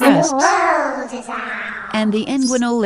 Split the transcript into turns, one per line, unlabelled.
crest, and the inguinal